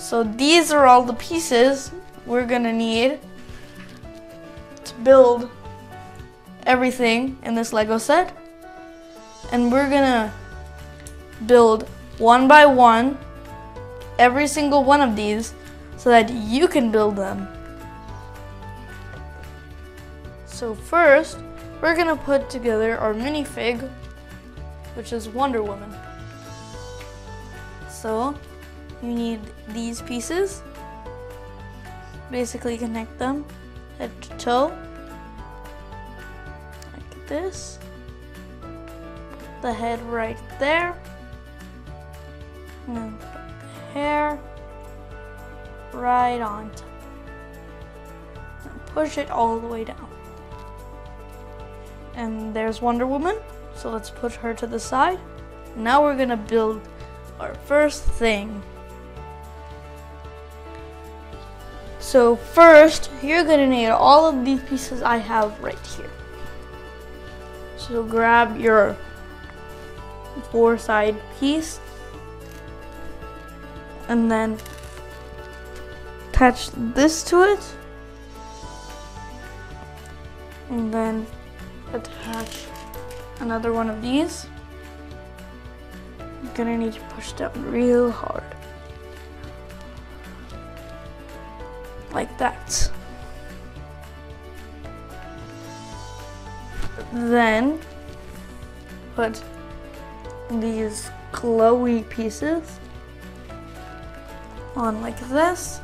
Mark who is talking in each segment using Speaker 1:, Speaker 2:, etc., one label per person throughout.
Speaker 1: So these are all the pieces we're gonna need to build everything in this Lego set. And we're gonna build one by one every single one of these so that you can build them. So first, we're gonna put together our minifig, which is Wonder Woman. So, you need these pieces. Basically connect them head to toe. Like this. Put the head right there. And then put the hair right on top. And push it all the way down. And there's Wonder Woman. So let's put her to the side. Now we're gonna build our first thing. So first, you're gonna need all of these pieces I have right here. So grab your four side piece and then attach this to it and then attach another one of these. You're gonna need to push down real hard. Like that. Then put these glowy pieces on like this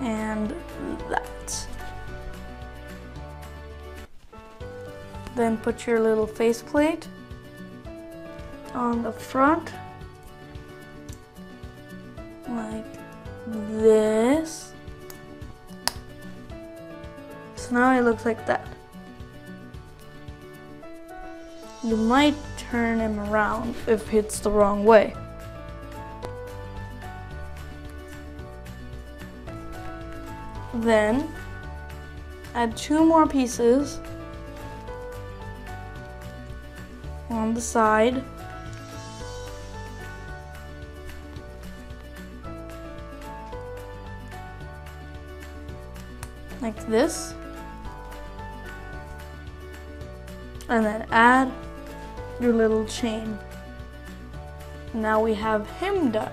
Speaker 1: and that. Then put your little faceplate on the front like this. So now it looks like that. You might turn him around if it's the wrong way. Then add two more pieces on the side. Like this. And then add your little chain. Now we have him done.